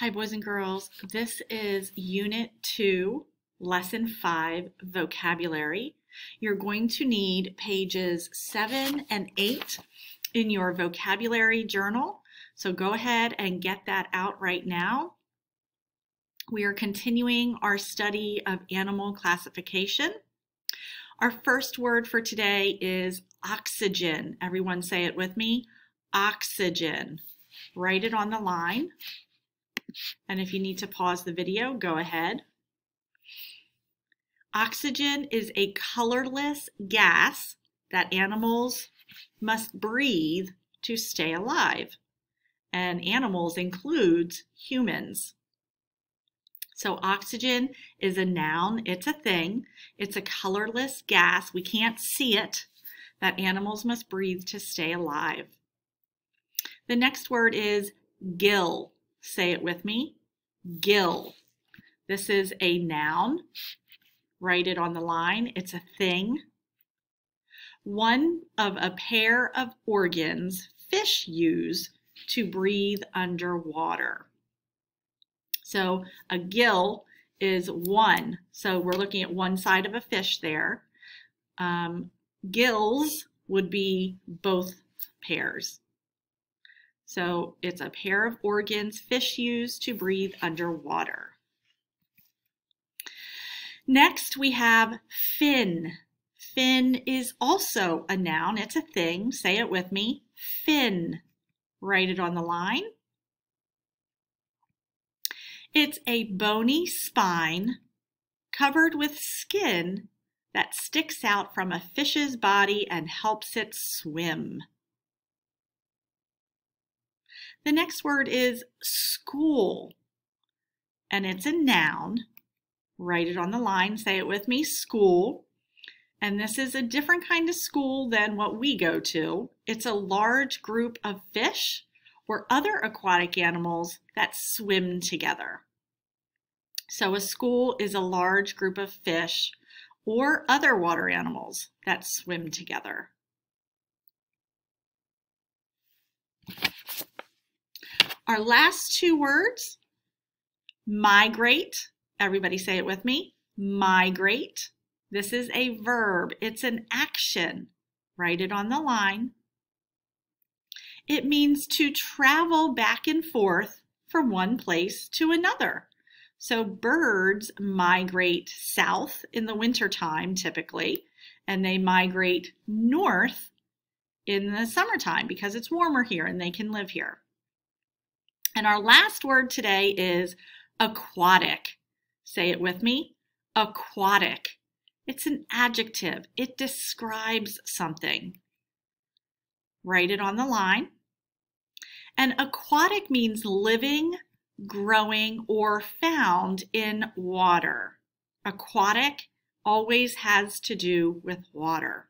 Hi, boys and girls. This is Unit 2, Lesson 5, Vocabulary. You're going to need pages 7 and 8 in your vocabulary journal. So go ahead and get that out right now. We are continuing our study of animal classification. Our first word for today is oxygen. Everyone say it with me. Oxygen. Write it on the line. And if you need to pause the video, go ahead. Oxygen is a colorless gas that animals must breathe to stay alive. And animals includes humans. So oxygen is a noun, it's a thing, it's a colorless gas, we can't see it, that animals must breathe to stay alive. The next word is gill. Say it with me. Gill. This is a noun. Write it on the line. It's a thing. One of a pair of organs fish use to breathe underwater. So a gill is one. So we're looking at one side of a fish there. Um, gills would be both pairs. So it's a pair of organs fish use to breathe underwater. Next we have fin. Fin is also a noun. It's a thing. Say it with me. Fin. Write it on the line. It's a bony spine covered with skin that sticks out from a fish's body and helps it swim. The next word is school, and it's a noun. Write it on the line, say it with me, school. And this is a different kind of school than what we go to. It's a large group of fish or other aquatic animals that swim together. So a school is a large group of fish or other water animals that swim together. Our last two words, migrate. Everybody say it with me. Migrate. This is a verb. It's an action. Write it on the line. It means to travel back and forth from one place to another. So birds migrate south in the wintertime typically, and they migrate north in the summertime because it's warmer here and they can live here. And our last word today is aquatic. Say it with me. Aquatic. It's an adjective. It describes something. Write it on the line. And aquatic means living, growing, or found in water. Aquatic always has to do with water.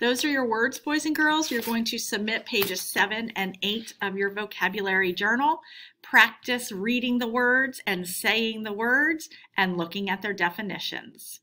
Those are your words, boys and girls. You're going to submit pages 7 and 8 of your vocabulary journal. Practice reading the words and saying the words and looking at their definitions.